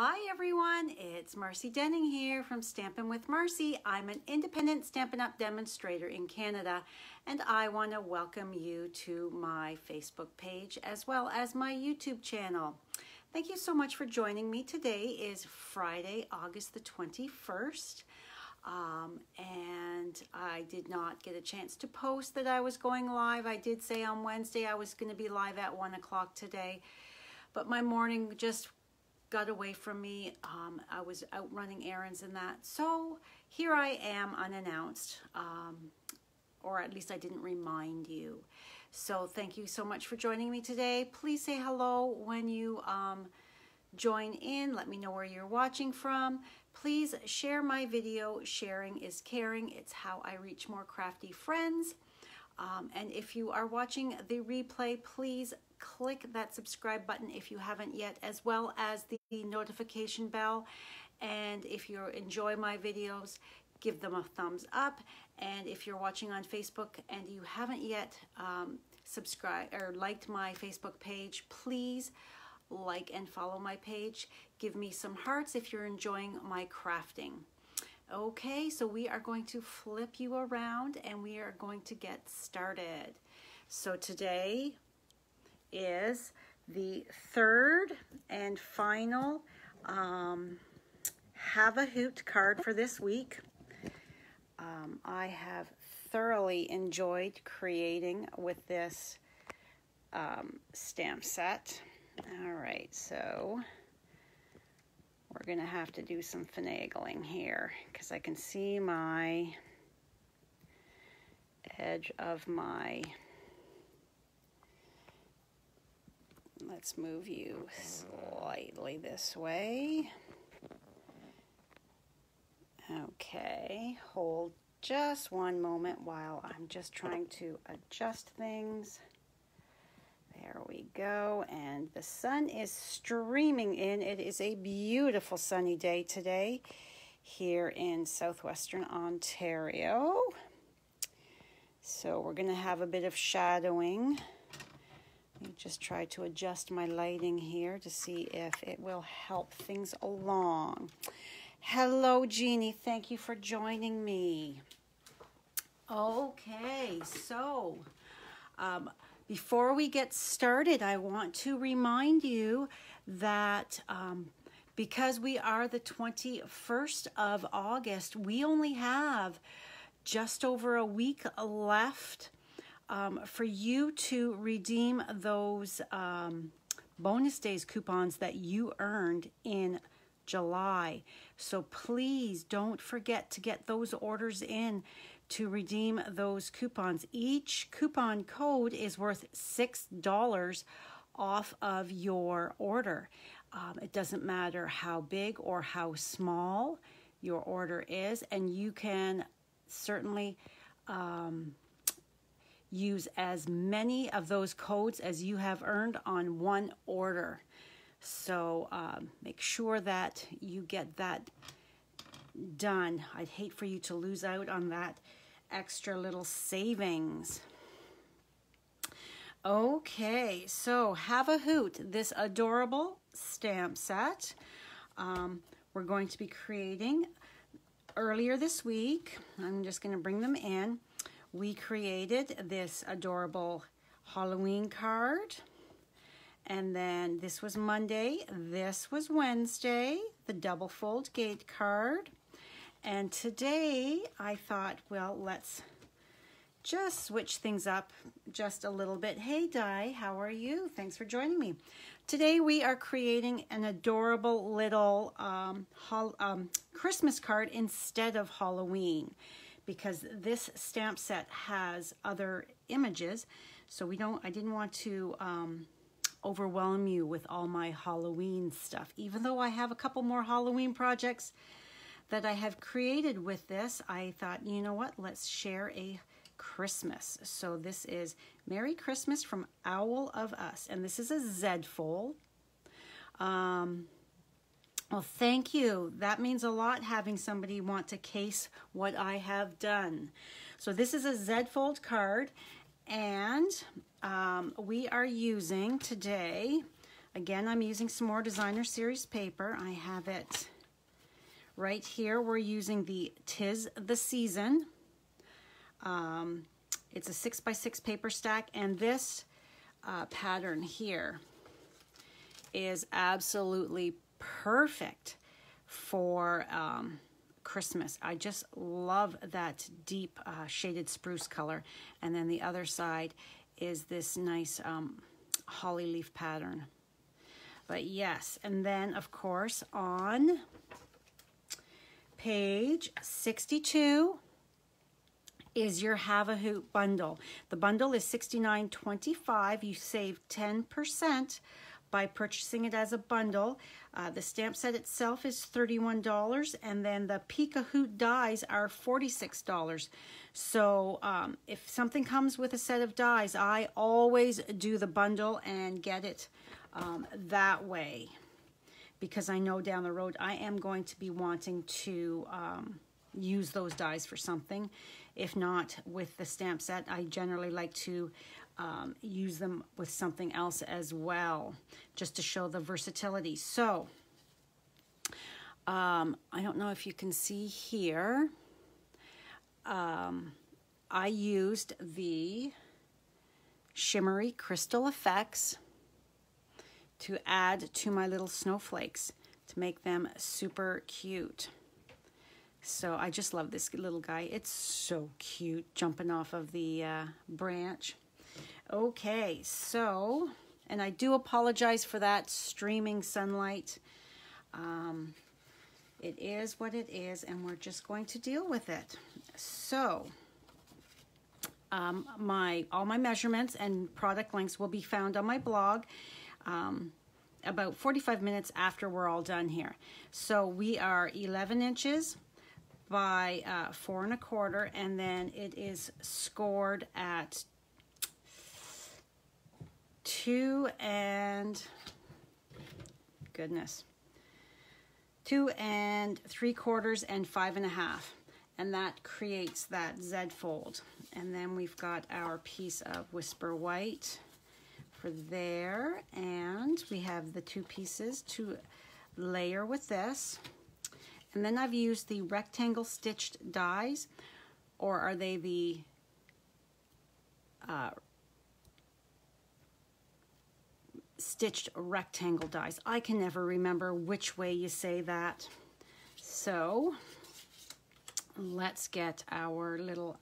Hi everyone, it's Marcy Denning here from Stampin' with Marcy. I'm an independent Stampin' Up! demonstrator in Canada and I want to welcome you to my Facebook page as well as my YouTube channel. Thank you so much for joining me. Today is Friday, August the 21st. Um, and I did not get a chance to post that I was going live. I did say on Wednesday I was going to be live at 1 o'clock today, but my morning just got away from me. Um, I was out running errands and that. So here I am unannounced, um, or at least I didn't remind you. So thank you so much for joining me today. Please say hello when you um, join in. Let me know where you're watching from. Please share my video. Sharing is caring. It's how I reach more crafty friends. Um, and if you are watching the replay, please click that subscribe button if you haven't yet, as well as the notification bell. And if you enjoy my videos, give them a thumbs up. And if you're watching on Facebook and you haven't yet um, subscribed or liked my Facebook page, please like and follow my page. Give me some hearts if you're enjoying my crafting. Okay, so we are going to flip you around and we are going to get started. So today is the third and final um, Have a Hoot card for this week. Um, I have thoroughly enjoyed creating with this um, stamp set. All right, so we're going to have to do some finagling here because I can see my edge of my let's move you slightly this way okay hold just one moment while I'm just trying to adjust things there we go. And the sun is streaming in. It is a beautiful sunny day today here in southwestern Ontario. So we're going to have a bit of shadowing. Let me just try to adjust my lighting here to see if it will help things along. Hello, Jeannie. Thank you for joining me. Okay, so um, before we get started, I want to remind you that um, because we are the 21st of August, we only have just over a week left um, for you to redeem those um, bonus days coupons that you earned in July. So please don't forget to get those orders in to redeem those coupons. Each coupon code is worth $6 off of your order. Um, it doesn't matter how big or how small your order is, and you can certainly um, use as many of those codes as you have earned on one order. So um, make sure that you get that done. I'd hate for you to lose out on that extra little savings. Okay, so have a hoot. This adorable stamp set um, we're going to be creating earlier this week. I'm just going to bring them in. We created this adorable Halloween card. And then this was Monday. This was Wednesday, the double fold gate card. And today I thought, well, let's just switch things up just a little bit. Hey, Di, how are you? Thanks for joining me. Today we are creating an adorable little um, um, Christmas card instead of Halloween because this stamp set has other images. So we don't, I didn't want to um, overwhelm you with all my Halloween stuff. Even though I have a couple more Halloween projects that I have created with this, I thought, you know what, let's share a Christmas. So this is Merry Christmas from Owl of Us, and this is a Z fold. Um, well, thank you. That means a lot having somebody want to case what I have done. So this is a Z fold card, and um, we are using today, again, I'm using some more Designer Series paper. I have it right here. We're using the Tis the Season. Um, it's a six by six paper stack, and this uh, pattern here is absolutely perfect for um, Christmas. I just love that deep uh, shaded spruce color. And then the other side is this nice um, holly leaf pattern. But yes, and then of course on page 62 is your Have a Hoot bundle. The bundle is $69.25. You save 10% by purchasing it as a bundle. Uh, the stamp set itself is $31 and then the Pika Hoot dies are $46. So um, if something comes with a set of dies, I always do the bundle and get it um, that way because I know down the road I am going to be wanting to um, use those dies for something. If not with the stamp set, I generally like to um, use them with something else as well, just to show the versatility. So, um, I don't know if you can see here. Um, I used the Shimmery Crystal Effects to add to my little snowflakes to make them super cute. So I just love this little guy. It's so cute jumping off of the uh, branch. Okay, so, and I do apologize for that streaming sunlight. Um, it is what it is, and we're just going to deal with it. So, um, my all my measurements and product links will be found on my blog um, about 45 minutes after we're all done here. So we are 11 inches by uh, four and a quarter, and then it is scored at two and goodness. Two and three quarters and five and a half. And that creates that Z fold. And then we've got our piece of whisper white for there. And we have the two pieces to layer with this. And then I've used the rectangle stitched dies or are they the uh, stitched rectangle dies. I can never remember which way you say that. So let's get our little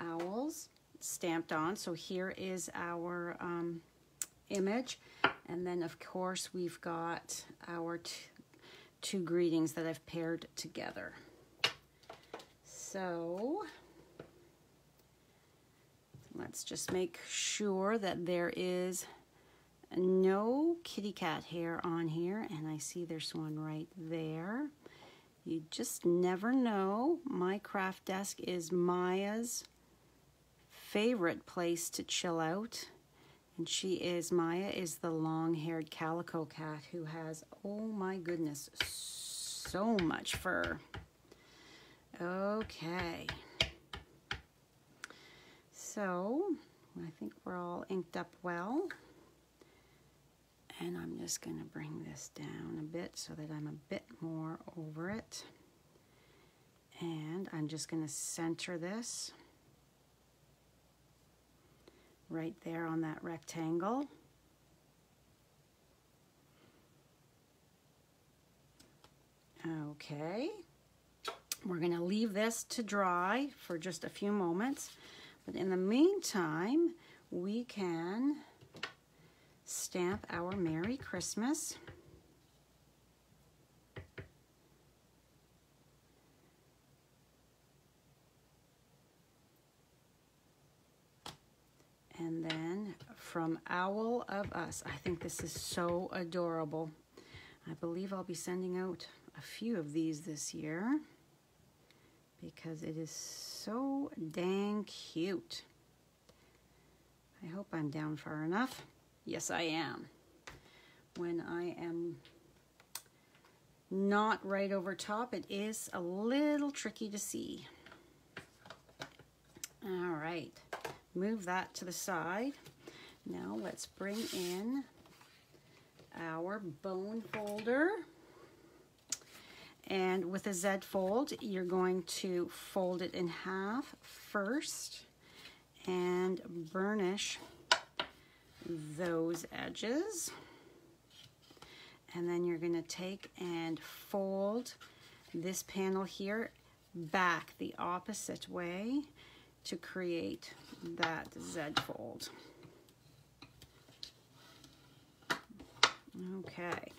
owls stamped on. So here is our um, image. And then of course we've got our two greetings that I've paired together. So let's just make sure that there is no kitty cat hair on here, and I see there's one right there. You just never know. My craft desk is Maya's favorite place to chill out. And she is, Maya is the long-haired calico cat who has, oh my goodness, so much fur. Okay. So, I think we're all inked up well. And I'm just going to bring this down a bit so that I'm a bit more over it. And I'm just going to center this right there on that rectangle. Okay, we're going to leave this to dry for just a few moments. But in the meantime, we can stamp our Merry Christmas. And then from Owl of Us. I think this is so adorable. I believe I'll be sending out a few of these this year because it is so dang cute. I hope I'm down far enough. Yes, I am. When I am not right over top, it is a little tricky to see. All right, move that to the side. Now let's bring in our bone folder. And with a Z fold, you're going to fold it in half first and burnish those edges. And then you're going to take and fold this panel here back the opposite way to create that Z fold. Okay.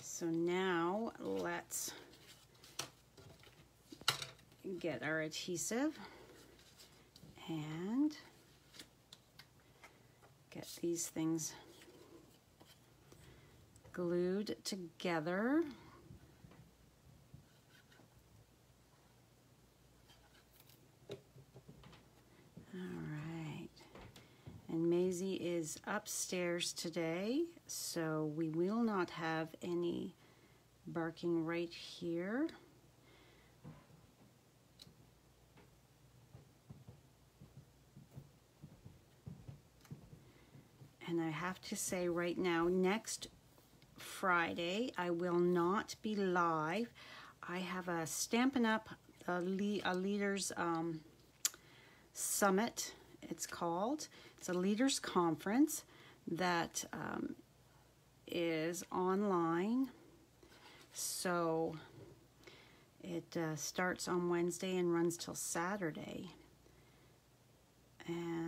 So now let's get our adhesive and get these things glued together. All right. And Maisie is upstairs today, so we will not have any barking right here. I have to say right now, next Friday, I will not be live. I have a Stampin' Up! a, le a Leaders um, Summit, it's called. It's a Leaders Conference that um, is online. So it uh, starts on Wednesday and runs till Saturday. And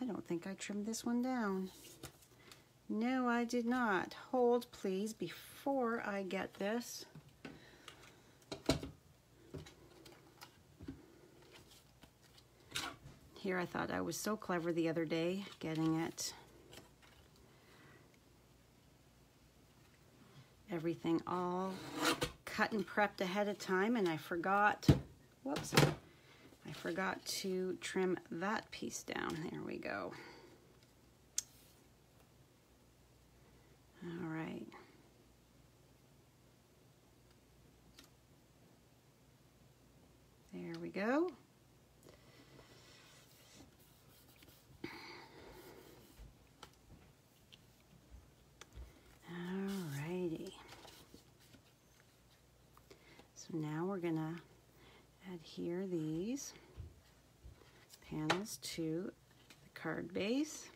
I don't think I trimmed this one down. No, I did not. Hold, please, before I get this. Here, I thought I was so clever the other day getting it. Everything all cut and prepped ahead of time, and I forgot, whoops, forgot to trim that piece down. There we go. All right. There we go. Alrighty. So now we're gonna adhere these panels to the card base.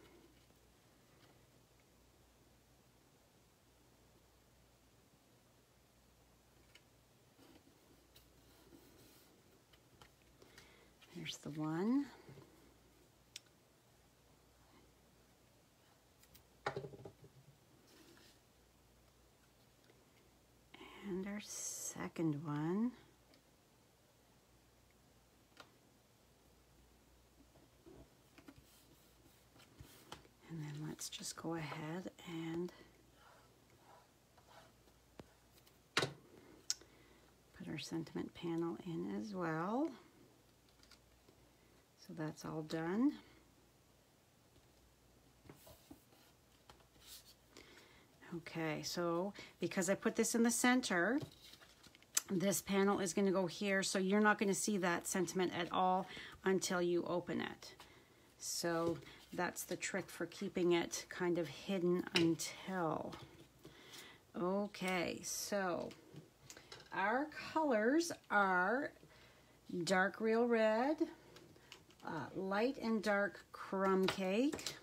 There's the one. And our second one. And then let's just go ahead and put our sentiment panel in as well. So that's all done. Okay, so because I put this in the center, this panel is going to go here, so you're not going to see that sentiment at all until you open it. So that's the trick for keeping it kind of hidden until. Okay, so our colors are dark real red, uh, light and dark crumb cake,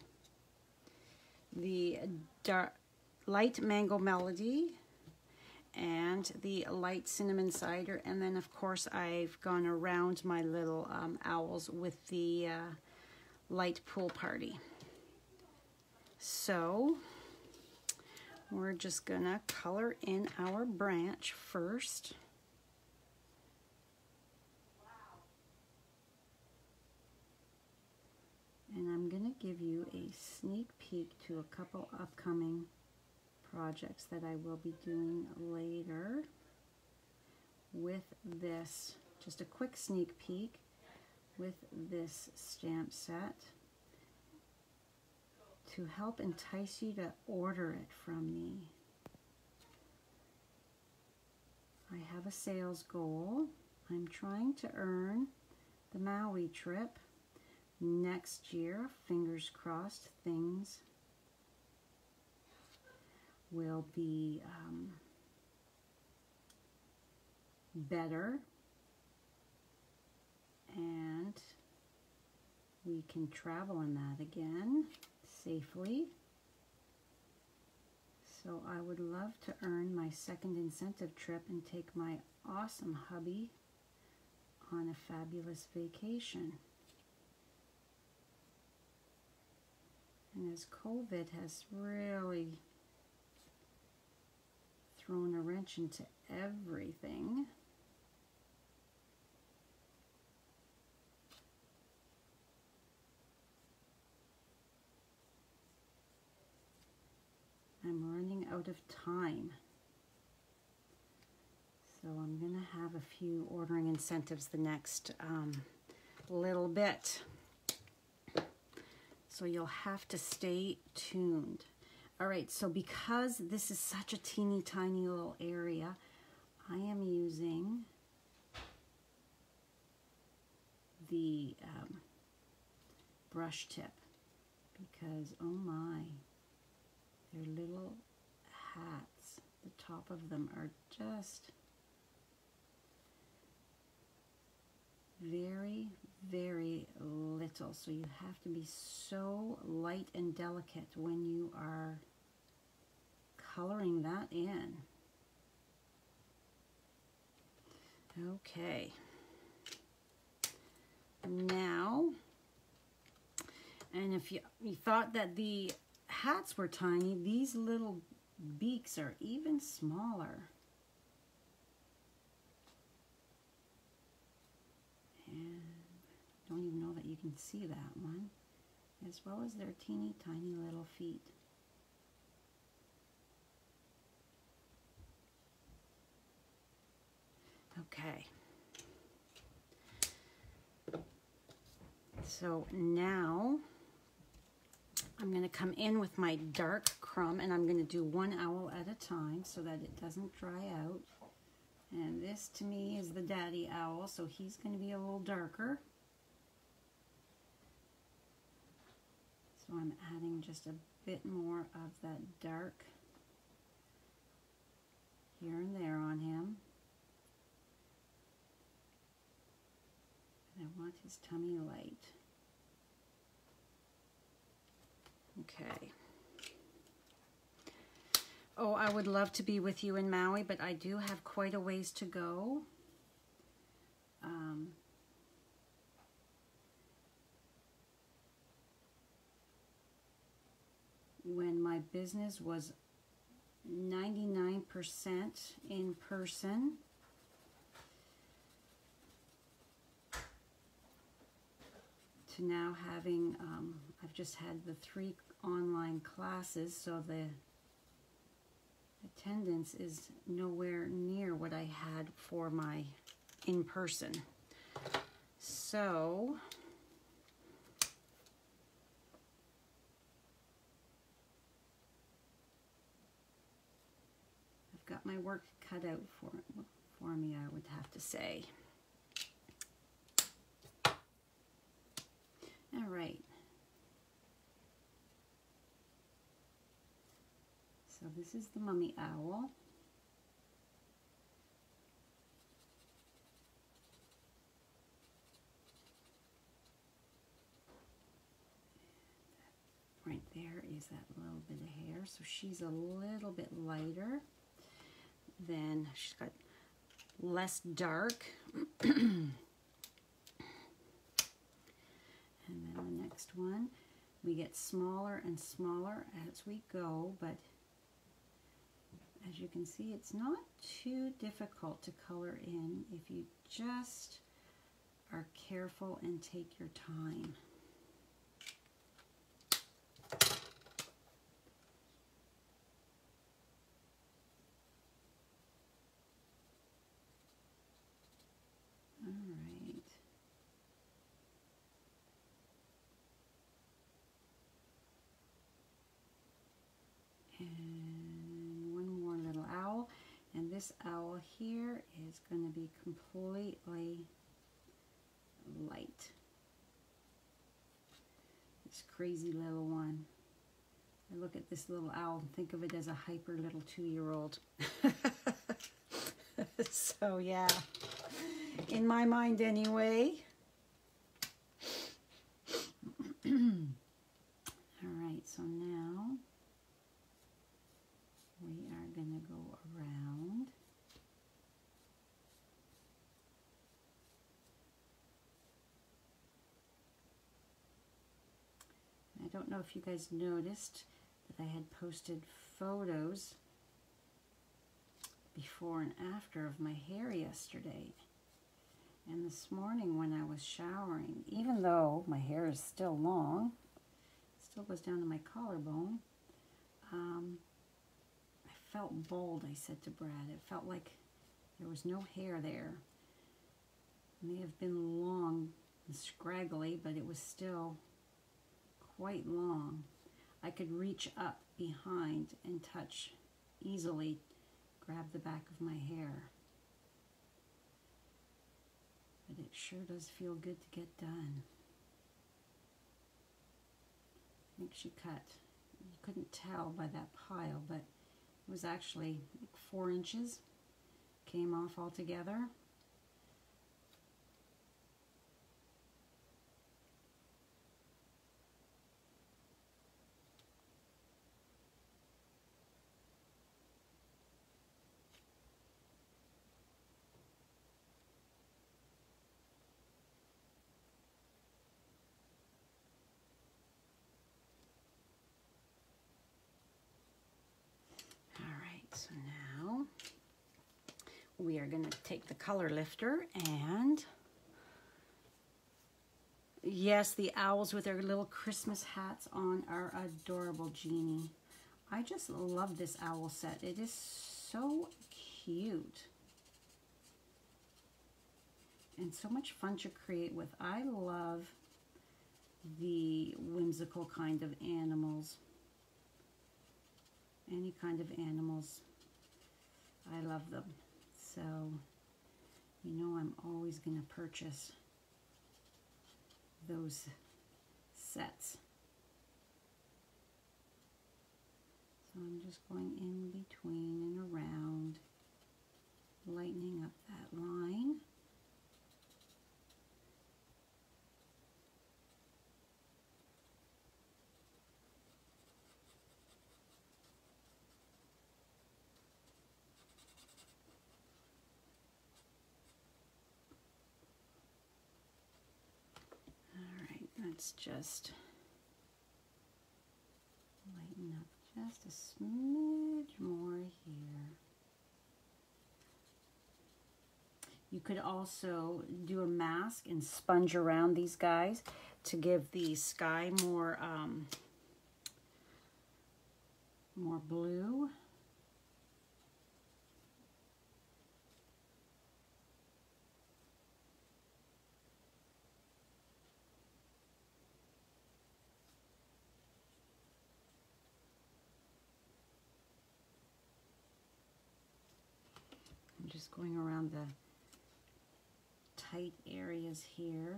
the dark light mango melody, and the light cinnamon cider. And then, of course, I've gone around my little um, owls with the uh, light pool party. So, we're just gonna color in our branch first. And I'm gonna give you a sneak peek to a couple upcoming projects that I will be doing later with this, just a quick sneak peek with this stamp set to help entice you to order it from me. I have a sales goal. I'm trying to earn the Maui trip next year. Fingers crossed things will be um, better and we can travel in that again safely. So I would love to earn my second incentive trip and take my awesome hubby on a fabulous vacation. And as COVID has really thrown a wrench into everything, I'm running out of time. So I'm going to have a few ordering incentives the next um, little bit. So you'll have to stay tuned. All right, so because this is such a teeny tiny little area, I am using the um, brush tip because, oh my, their little hats, the top of them are just very, very little. So you have to be so light and delicate when you are coloring that in. Okay. Now, and if you, you thought that the hats were tiny, these little beaks are even smaller. And don't even know that you can see that one, as well as their teeny tiny little feet. Okay. So now I'm going to come in with my dark crumb and I'm going to do one owl at a time so that it doesn't dry out. And this to me is the daddy owl, so he's going to be a little darker. So I'm adding just a bit more of that dark here and there on him. And I want his tummy light. Okay. Oh, I would love to be with you in Maui, but I do have quite a ways to go. Um, when my business was 99% in person, to now having, um, I've just had the three online classes, so the attendance is nowhere near what I had for my in-person. So, I've got my work cut out for, for me, I would have to say. All right. So this is the mummy owl. Right there is that little bit of hair. So she's a little bit lighter than, she's got less dark. and then the next one, we get smaller and smaller as we go, but as you can see, it's not too difficult to color in if you just are careful and take your time. This owl here is going to be completely light. This crazy little one. I look at this little owl and think of it as a hyper little two-year-old. so yeah, in my mind anyway. All right, so now we are going to go around. I don't know if you guys noticed that I had posted photos before and after of my hair yesterday. And this morning when I was showering, even though my hair is still long, still goes down to my collarbone, um, I felt bold, I said to Brad. It felt like there was no hair there. It may have been long and scraggly, but it was still quite long. I could reach up behind and touch easily, grab the back of my hair. But it sure does feel good to get done. I think she cut, you couldn't tell by that pile, but it was actually four inches, came off altogether. So now we are going to take the color lifter and yes, the owls with their little Christmas hats on are adorable, Jeannie. I just love this owl set. It is so cute. And so much fun to create with. I love the whimsical kind of animals any kind of animals. I love them. So, you know I'm always going to purchase those sets. So I'm just going in between and around, lightening up that line. Just lighten up just a smidge more here. You could also do a mask and sponge around these guys to give the sky more um, more blue. just going around the tight areas here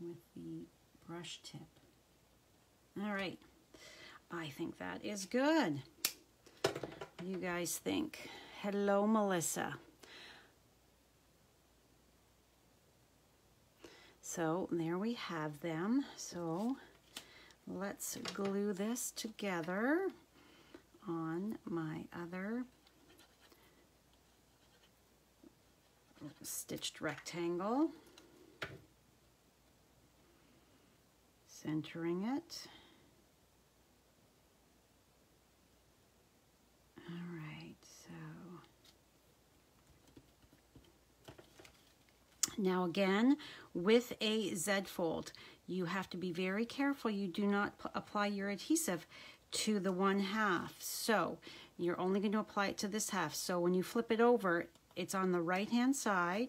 with the brush tip. All right, I think that is good. You guys think? Hello, Melissa. So there we have them. So let's glue this together on my other stitched rectangle, centering it. All right, so now again with a Z fold, you have to be very careful you do not apply your adhesive to the one half. So you're only going to apply it to this half. So when you flip it over, it's on the right hand side.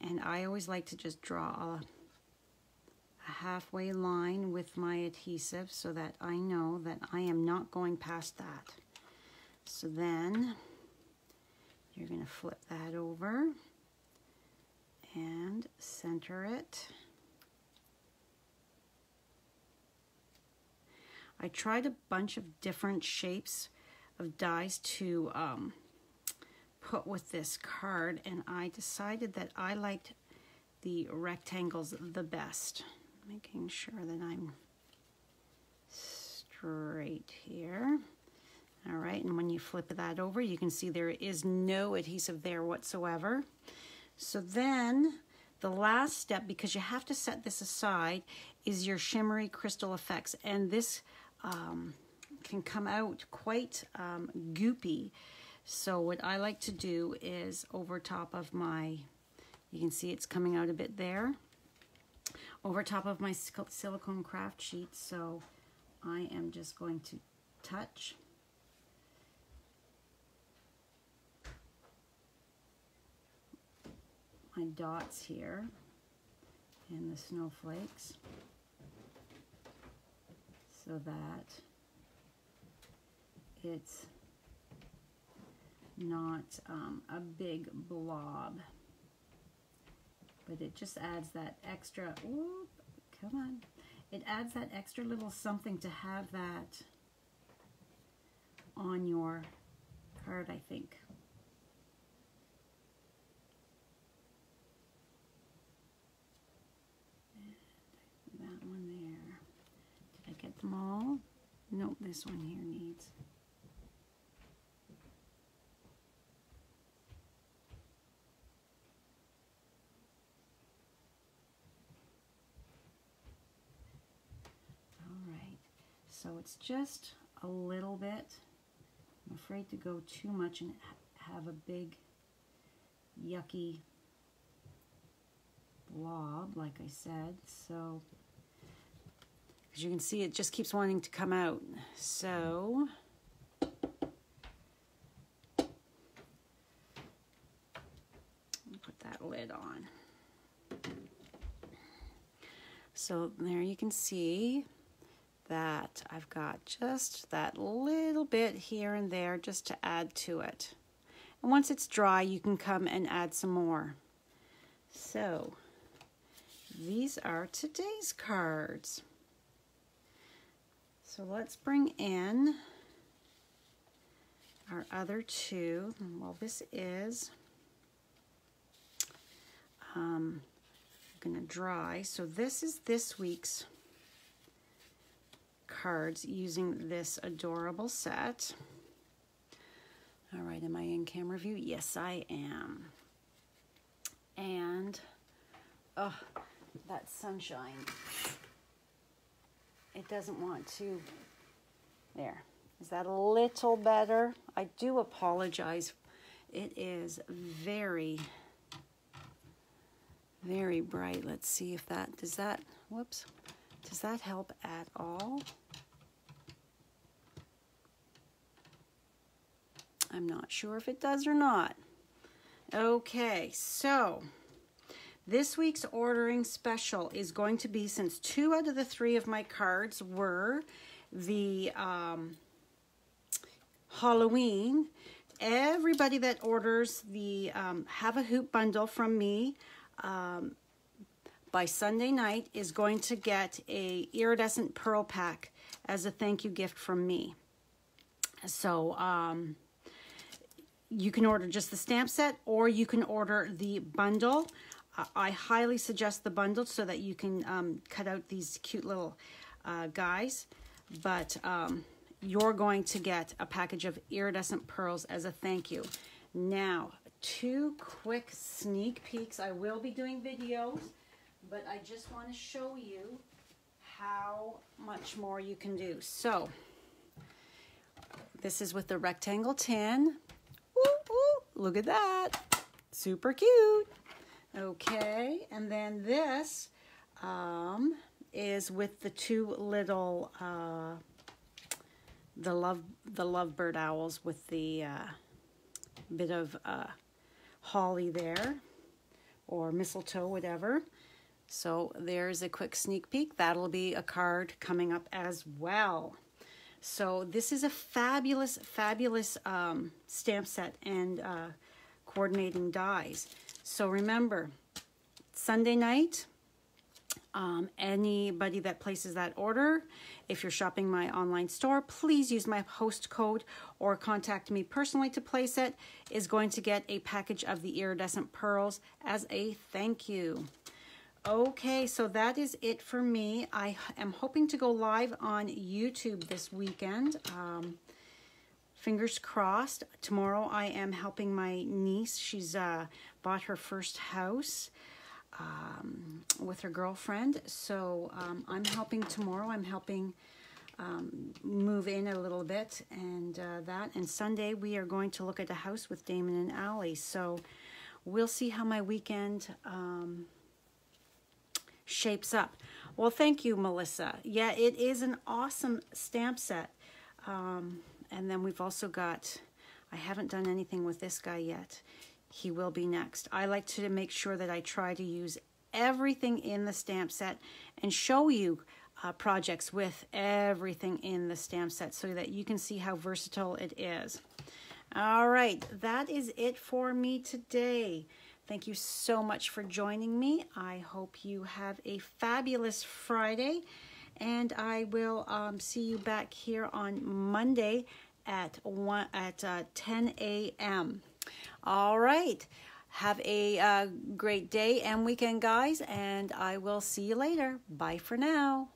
And I always like to just draw a, a halfway line with my adhesive so that I know that I am not going past that. So then you're going to flip that over and center it. I tried a bunch of different shapes of dies to um, put with this card and I decided that I liked the rectangles the best. Making sure that I'm straight here. All right, and when you flip that over, you can see there is no adhesive there whatsoever. So then the last step, because you have to set this aside, is your shimmery crystal effects. And this um, can come out quite um, goopy. So what I like to do is over top of my, you can see it's coming out a bit there, over top of my silicone craft sheet. So I am just going to touch my dots here and the snowflakes so that it's not um, a big blob. But it just adds that extra whoop, come on. It adds that extra little something to have that on your card I think them all. Nope, this one here needs. All right, so it's just a little bit. I'm afraid to go too much and have a big yucky blob, like I said. So as you can see, it just keeps wanting to come out. So, put that lid on. So there you can see that I've got just that little bit here and there just to add to it. And once it's dry, you can come and add some more. So these are today's cards. So let's bring in our other two. Well, this is um, going to dry. So this is this week's cards using this adorable set. All right, am I in camera view? Yes, I am. And, oh, that sunshine it doesn't want to. There. Is that a little better? I do apologize. It is very, very bright. Let's see if that, does that, whoops, does that help at all? I'm not sure if it does or not. Okay, so this week's ordering special is going to be, since two out of the three of my cards were the um, Halloween, everybody that orders the um, Have a Hoot bundle from me um, by Sunday night is going to get a iridescent pearl pack as a thank you gift from me. So, um, you can order just the stamp set or you can order the bundle. I highly suggest the bundle so that you can um, cut out these cute little uh, guys. But um, you're going to get a package of iridescent pearls as a thank you. Now, two quick sneak peeks. I will be doing videos, but I just want to show you how much more you can do. So, this is with the rectangle tin. Ooh, ooh, look at that. Super cute. Okay, and then this um, is with the two little, uh, the love the lovebird owls with the uh, bit of uh, holly there, or mistletoe, whatever. So there's a quick sneak peek. That'll be a card coming up as well. So this is a fabulous, fabulous um, stamp set and uh, coordinating dies. So remember, Sunday night, Um, anybody that places that order, if you're shopping my online store, please use my host code or contact me personally to place it, is going to get a package of the iridescent pearls as a thank you. Okay, so that is it for me. I am hoping to go live on YouTube this weekend. Um, fingers crossed. Tomorrow I am helping my niece. She's uh, bought her first house um, with her girlfriend. So um, I'm helping tomorrow. I'm helping um, move in a little bit and uh, that. And Sunday we are going to look at a house with Damon and Allie. So we'll see how my weekend um, shapes up. Well, thank you, Melissa. Yeah, it is an awesome stamp set. Um, and then we've also got, I haven't done anything with this guy yet he will be next. I like to make sure that I try to use everything in the stamp set and show you uh, projects with everything in the stamp set so that you can see how versatile it is. All right, that is it for me today. Thank you so much for joining me. I hope you have a fabulous Friday, and I will um, see you back here on Monday at one at uh, 10 a.m. All right. Have a uh, great day and weekend, guys, and I will see you later. Bye for now.